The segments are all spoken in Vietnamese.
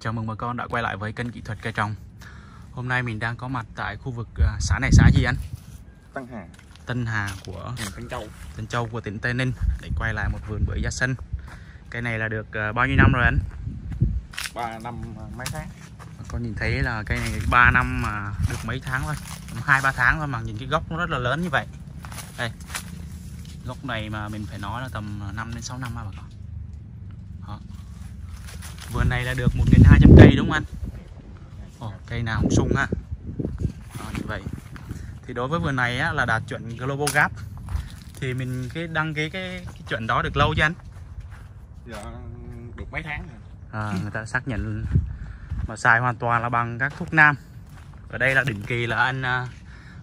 Chào mừng bà con đã quay lại với kênh kỹ thuật cây trồng. Hôm nay mình đang có mặt tại khu vực à, xã này xã gì anh? Tân Hà, Tân Hà của huyện Tân Châu. Tân Châu của tỉnh Tây Ninh Để quay lại một vườn bưởi da xanh Cây này là được à, bao nhiêu năm rồi anh? 3 năm à, mấy tháng. Con nhìn thấy là cây này 3 năm mà được mấy tháng thôi. 2-3 tháng thôi mà nhìn cái gốc nó rất là lớn như vậy. Đây Gốc này mà mình phải nói là tầm 5 đến 6 năm mà bà con. Vườn này là được 1.200 cây đúng không anh? Ồ, cây nào cũng sung ha Đó, như vậy. Thì đối với vườn này á, là đạt chuẩn Global Gap. Thì mình cái đăng ký cái, cái chuẩn đó được lâu chưa anh? Giờ được mấy tháng rồi. À, người ta xác nhận mà xài hoàn toàn là bằng các thuốc nam. Ở đây là định kỳ là anh à,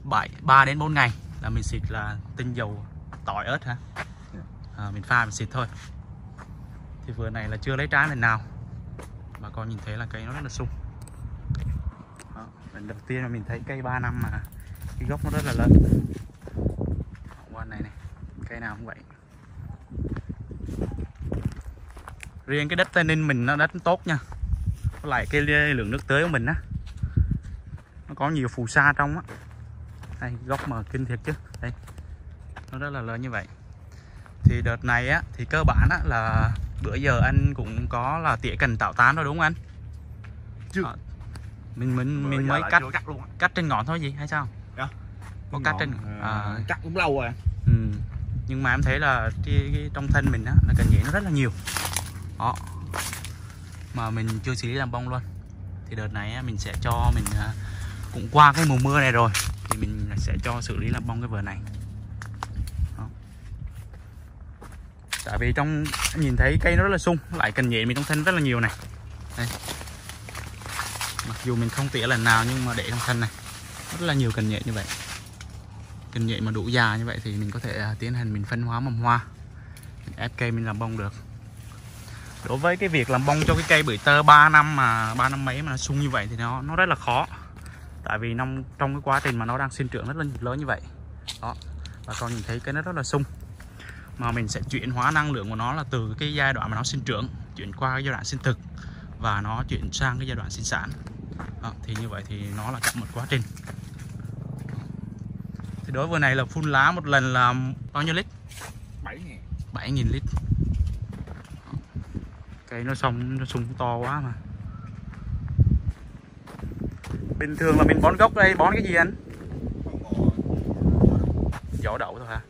bảy ba đến 4 ngày là mình xịt là tinh dầu tỏi ớt ha à, mình pha mình xịt thôi. Thì vườn này là chưa lấy trái lần nào bà con nhìn thấy là cây nó rất là sung. Đó, lần đầu tiên mà mình thấy cây 3 năm mà cái gốc nó rất là lớn. Qua này này cây nào cũng vậy. Riêng cái đất Tây Ninh mình nó đất tốt nha. Với lại cái lượng nước tưới của mình á nó có nhiều phù sa trong á. Đây gốc mà kinh thiệt chứ. Đây nó rất là lớn như vậy. Thì đợt này á thì cơ bản á là bữa giờ anh cũng có là tỉa cành tạo tán rồi đúng không anh Chưa. Ờ, mình mình Bữa mình mới cắt cắt luôn cắt trên ngọn thôi gì hay sao Dạ. có cắt trên à, à, cắt cũng lâu rồi Ừ. Nhưng mà em thấy là cái, cái trong thân mình á là cần nhẹ nó rất là nhiều. Đó. Mà mình chưa xử lý làm bông luôn. Thì đợt này mình sẽ cho mình à, cũng qua cái mùa mưa này rồi thì mình sẽ cho xử lý làm bông cái vườn này. Tại vì trong nhìn thấy cây nó rất là sung, lại cần nhện mình trong thân rất là nhiều này. Đây. Mặc dù mình không tỉa lần nào nhưng mà để trong thân này rất là nhiều cần nhện như vậy. Cành nhện mà đủ già như vậy thì mình có thể à, tiến hành mình phân hóa mầm hoa. Mình ép cây mình làm bông được. Đối với cái việc làm bông cho cái cây bưởi tơ 3 năm mà ba năm mấy mà nó sung như vậy thì nó nó rất là khó. Tại vì trong trong cái quá trình mà nó đang sinh trưởng rất là lớn như vậy. Đó. Bà con nhìn thấy cái nó rất là sung mà mình sẽ chuyển hóa năng lượng của nó là từ cái giai đoạn mà nó sinh trưởng chuyển qua cái giai đoạn sinh thực và nó chuyển sang cái giai đoạn sinh sản. Đó, thì như vậy thì nó là cả một quá trình. Thì đối với này là phun lá một lần là bao nhiêu lít? 7 ngàn 7.000 lít. Cây nó xong nó sung to quá mà. Bình thường là mình bón gốc đây bón cái gì anh? Vỏ đậu thôi hả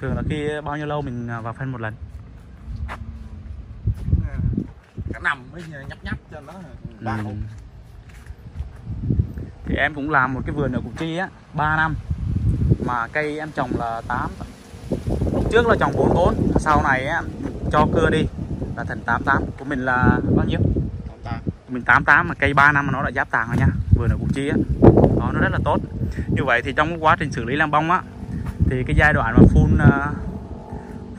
thường là khi bao nhiêu lâu mình à, vào phân một lần? Cả năm mới nhấp nhấp cho nó ba Ừ. thì em cũng làm một cái vườn ở Củ Chi á 3 năm. Mà cây em trồng là 8 lúc trước là trồng 44 sau này á cho cưa đi là thành 88 của mình là bao nhiêu? Không ta của mình 88 mà cây 3 năm mà nó đã giáp tàn rồi nha. Vườn ở Củ Chi á. Đó nó rất là tốt. Như vậy thì trong quá trình xử lý làm bông á thì cái giai đoạn mà phun uh,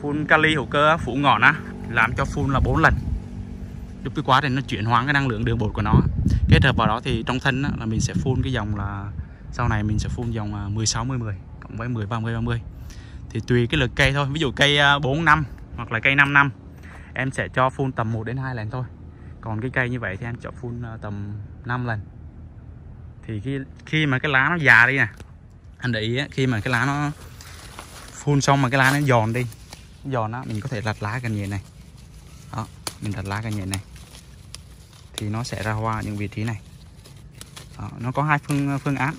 phun kali hữu cơ phủ ngọn á làm cho phun là 4 lần. Lúc cái quá trình nó chuyển hóa cái năng lượng đường bột của nó. Kết hợp vào đó thì trong thân á, là mình sẽ phun cái dòng là sau này mình sẽ phun dòng 16 10 10 cộng với 10 30 30 thì tùy cái lực cây thôi. Ví dụ cây ờ, 4 năm hoặc là cây 5 năm em sẽ cho phun tầm 1 đến 2 lần thôi. Còn cái cây như vậy thì em cho phun ờ, tầm 5 lần. Thì khi khi mà cái lá nó già đi nè anh để ý ấy, khi mà cái lá nó phun xong mà cái lá nó giòn đi. Giòn á mình có thể lặt lá gần như này. Đó mình lặt lá gần như này. Thì nó sẽ ra hoa ở những vị trí này. Đó, nó có hai phương phương án.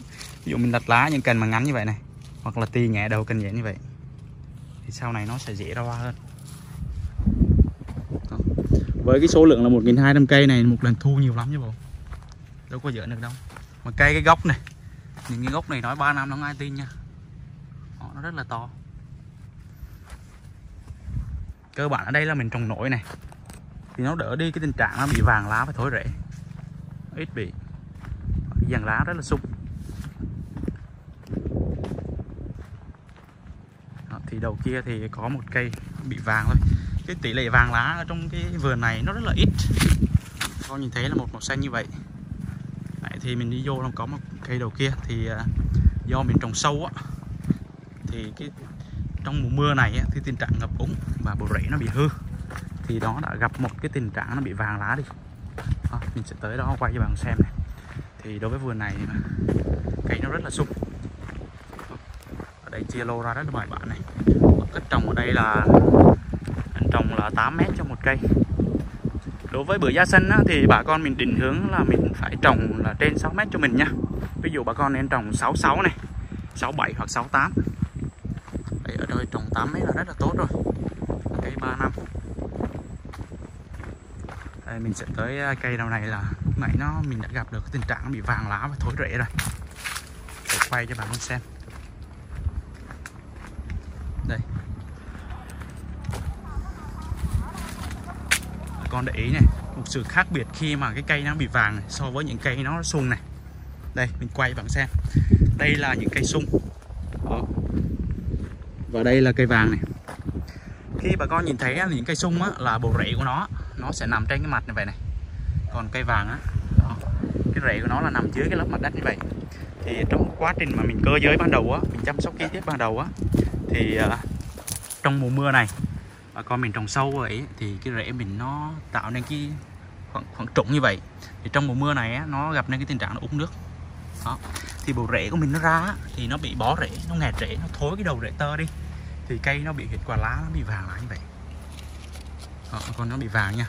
Ví dụ mình lật lá những cành mà ngắn như vậy này hoặc là tì nhẹ đầu cành nhẹ như vậy thì sau này nó sẽ dễ ra hoa hơn. Đó. với cái số lượng là 1.200 cây này một lần thu nhiều lắm chứ bộ. Đâu có giỡn được đâu. Mà cây cái gốc này những cái gốc này nói 3 năm nó không ai tin nha. Đó, nó rất là to cơ bản ở đây là mình trồng nổi này. Thì nó đỡ đi cái tình trạng nó bị vàng lá và thối rễ. Ít bị. Vàng lá rất là sung. Đó, thì đầu kia thì có một cây bị vàng thôi. Cái tỷ lệ vàng lá ở trong cái vườn này nó rất là ít. Con nhìn thấy là một màu xanh như vậy. Đấy, thì mình đi vô nó có một cây đầu kia thì à, do mình trồng sâu á thì cái trong mùa mưa này thì tình trạng ngập úng và bộ rễ nó bị hư. Thì đó đã gặp một cái tình trạng nó bị vàng lá đi. Đó, mình sẽ tới đó quay cho bạn xem này. Thì đối với vườn này cây nó rất là sung. Ở đây chia lô ra rất là bài bản này. Cách trồng ở đây là anh trồng là 8 mét cho một cây. Đối với bưởi da xanh á, thì bà con mình định hướng là mình phải trồng là trên 6 mét cho mình nha. Ví dụ bà con nên trồng 66 này 67 hoặc 68 Đấy, ở đây trồng 8 mét là rất là tốt rồi. Cây 3 năm. Đây mình sẽ tới à, cây đầu này là lúc nãy nó mình đã gặp được tình trạng nó bị vàng lá và thối rễ rồi. Để quay cho bà con xem. Đây. Con để ý này một sự khác biệt khi mà cái cây nó bị vàng này, so với những cây nó sung này. Đây mình quay bạn xem. Đây là những cây sung và đây là cây vàng này. Khi bà con nhìn thấy những cây sung á, là bộ rễ của nó nó sẽ nằm trên cái mặt như vậy này. Còn cây vàng á đó, cái rễ của nó là nằm dưới cái lớp mặt đất như vậy. Thì trong quá trình mà mình cơ giới ban đầu á mình chăm sóc kỹ tiết ban đầu á thì uh, trong mùa mưa này bà con mình trồng sâu vậy thì cái rễ mình nó tạo nên cái khoảng, khoảng trũng như vậy. Thì trong mùa mưa này á, nó gặp nên cái tình trạng nó úng nước. Đó. Thì bộ rễ của mình nó ra thì nó bị bó rễ nó nghẹt rễ nó thối cái đầu rễ tơ đi thì cây nó bị hiện quả lá nó bị vàng lá như vậy. Đó, con nó bị vàng nha.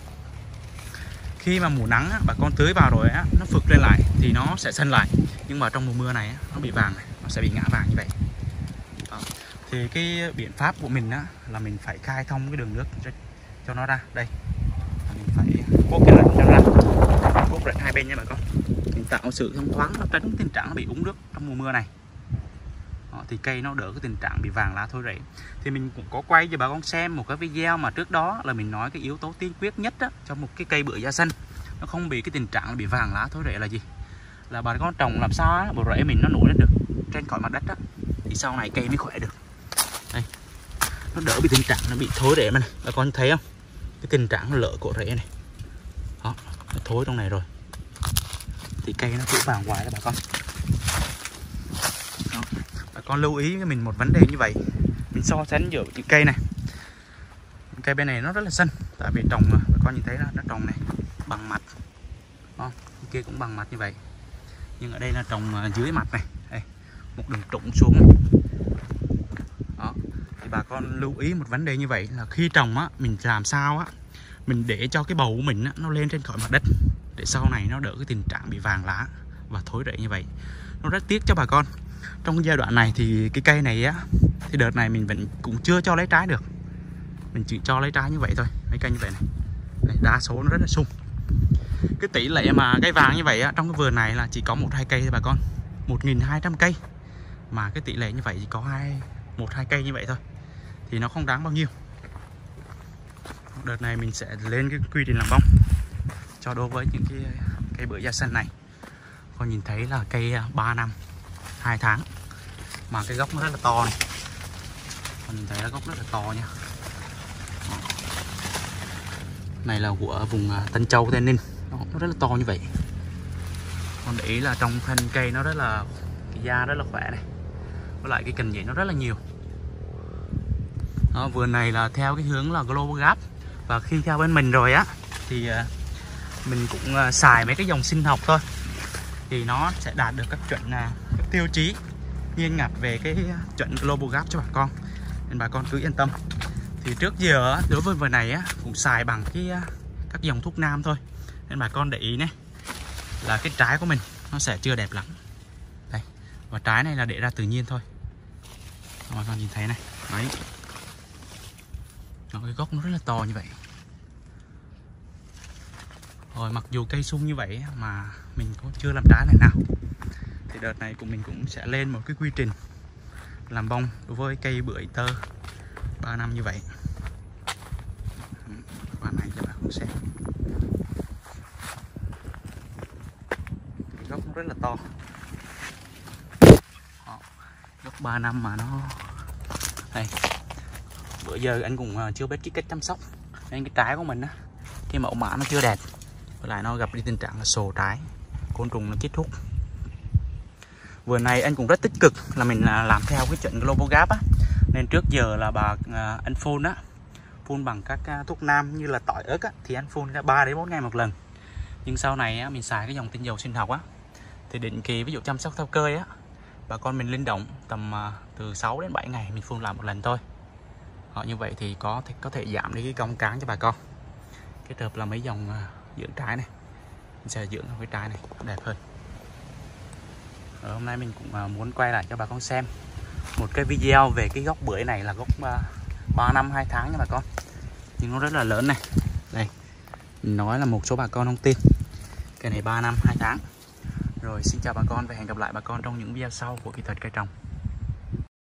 Khi mà mùa nắng á, bà con tưới vào rồi á nó phực lên lại thì nó sẽ xanh lại. Nhưng mà trong mùa mưa này á, nó bị vàng này nó sẽ bị ngã vàng như vậy. Đó. thì cái biện pháp của mình á là mình phải khai thông cái đường nước cho, cho nó ra. Đây. Mình phải cuốc cái rãnh cho ra. Cuốc rãnh hai bên nha bà con. Mình tạo sự thông thoáng nó tránh tình trạng nó bị úng nước trong mùa mưa này thì cây nó đỡ cái tình trạng bị vàng lá thối rễ thì mình cũng có quay cho bà con xem một cái video mà trước đó là mình nói cái yếu tố tiên quyết nhất đó cho một cái cây bưởi da xanh. Nó không bị cái tình trạng bị vàng lá thối rễ là gì? Là bà con trồng làm sao á, bộ rễ mình nó nổi lên được trên khỏi mặt đất á thì sau này cây mới khỏe được. Đây nó đỡ bị tình trạng nó bị thối rễ mà này. Bà con thấy không? Cái tình trạng nó lỡ cổ rễ này. Đó nó thối trong này rồi. Thì cây nó cứ vàng hoài đó bà con con lưu ý với mình một vấn đề như vậy. Mình so sánh giữa những cây này. Cây bên này nó rất là xanh tại vì trồng mà bà con nhìn thấy đó, nó trồng này bằng mặt. Không kia cũng bằng mặt như vậy. Nhưng ở đây là trồng à, dưới mặt này. Đây, một đường trũng xuống này. đó thì bà con lưu ý một vấn đề như vậy là khi trồng á mình làm sao á mình để cho cái bầu của mình á, nó lên trên khỏi mặt đất để sau này nó đỡ cái tình trạng bị vàng lá và thối rễ như vậy. Nó rất tiếc cho bà con trong giai đoạn này thì cái cây này á thì đợt này mình vẫn cũng chưa cho lấy trái được. Mình chỉ cho lấy trái như vậy thôi mấy cây như vậy này. Đây, đa số nó rất là sung. Cái tỷ lệ mà cây vàng như vậy á, trong cái vườn này là chỉ có một hai cây thôi bà con. 1.200 cây. Mà cái tỷ lệ như vậy chỉ có hai một hai cây như vậy thôi. Thì nó không đáng bao nhiêu. Đợt này mình sẽ lên cái quy trình làm bông. Cho đối với những cái cây bưởi da xanh này. Con nhìn thấy là cây à, 3 năm. 2 tháng. Mà cái gốc nó rất là to này. Mình thấy là gốc rất là to nha. Này là của vùng à, Tân Châu Tây Ninh. Nó rất là to như vậy. Con để ý là trong thân cây nó rất là cái da rất là khỏe này. Với lại cái cành nhện nó rất là nhiều. Đó, vườn này là theo cái hướng là global gap. Và khi theo bên mình rồi á thì à, mình cũng à, xài mấy cái dòng sinh học thôi. Thì nó sẽ đạt được các chuẩn tiêu chí nghiêm ngặt về cái chuẩn global gap cho bà con. Nên bà con cứ yên tâm. Thì trước giờ đối với vườn này á, cũng xài bằng cái các dòng thuốc nam thôi. Nên bà con để ý nhé, là cái trái của mình nó sẽ chưa đẹp lắm. Đây, và trái này là để ra tự nhiên thôi. Bà con nhìn thấy này. Đấy. Nó, cái gốc nó rất là to như vậy. Rồi, mặc dù cây sung như vậy mà mình cũng chưa làm trái này nào thì đợt này của mình cũng sẽ lên một cái quy trình làm bông đối với cây bưởi tơ 3 năm như vậy. Quả này cho bạn cùng xem. Gốc nó rất là to. Gốc 3 năm mà nó đây. Bữa giờ anh cũng à, chưa biết cái cách chăm sóc. Nên cái trái của mình á, cái mẫu mã nó chưa đẹp. Với lại nó gặp đi tình trạng là sồ trái, côn trùng nó kết thúc vừa này anh cũng rất tích cực là mình à, làm theo cái chuẩn global gap á. Nên trước giờ là bà à, anh phun á phun bằng các à, thuốc nam như là tỏi ớt á thì anh phun ra 3 đến 4 ngày một lần. Nhưng sau này á, mình xài cái dòng tinh dầu sinh học á thì định kỳ ví dụ chăm sóc theo cơi á bà con mình linh động tầm từ 6 đến 7 ngày mình phun làm một lần thôi. Họ như vậy thì có thể có thể giảm đi cái công cán cho bà con. Kết hợp là mấy dòng dưỡng trái này. Mình sẽ dưỡng cái trái này đẹp hơn hôm nay mình cũng à, muốn quay lại cho bà con xem một cái video về cái gốc bưởi này là gốc 3 à, năm 2 tháng nha bà con. Nhưng nó rất là lớn này. Đây, mình nói là một số bà con không tin. Cái này 3 năm 2 tháng. Rồi, xin chào bà con và hẹn gặp lại bà con trong những video sau của kỹ thuật cây trồng.